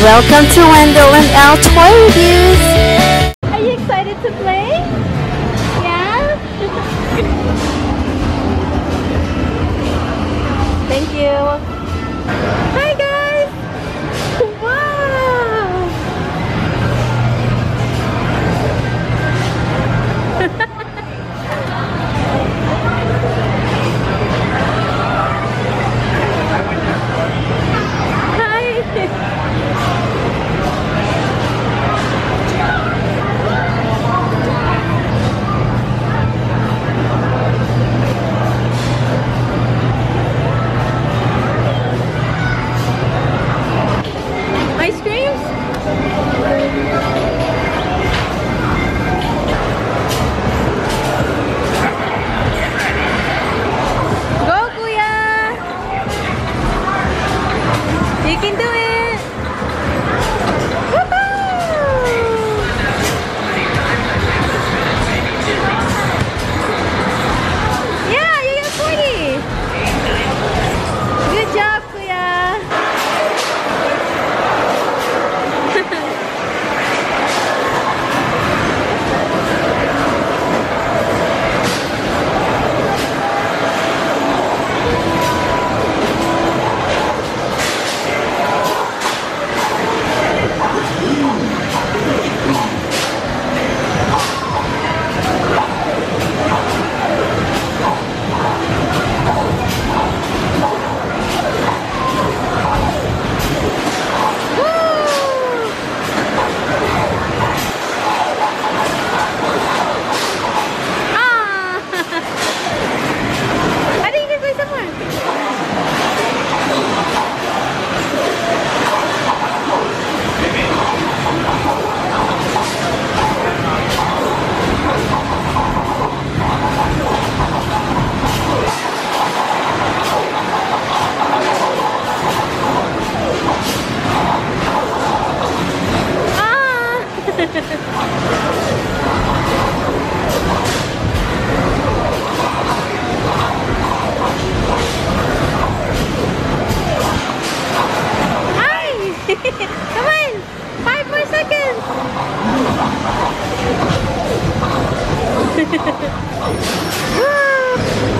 Welcome to Wendell and Elle Toy Reviews! Are you excited to play? Yeah? Thank you! Hi! Ha ha ha!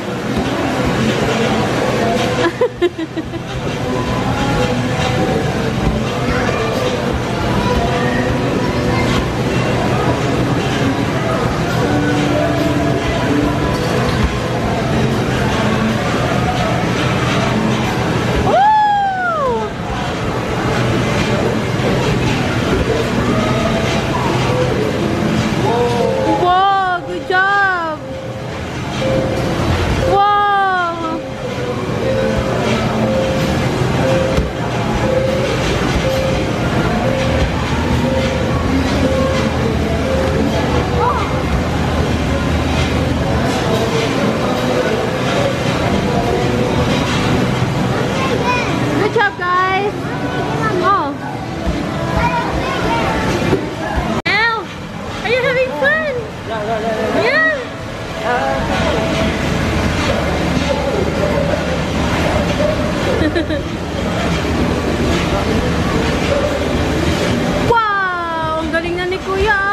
wow! Ang galing na ni Kuya!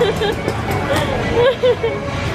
Go, Elle! It's not on. I think that's it, hon. Your turn, Elle. Your turn. Go, Elle.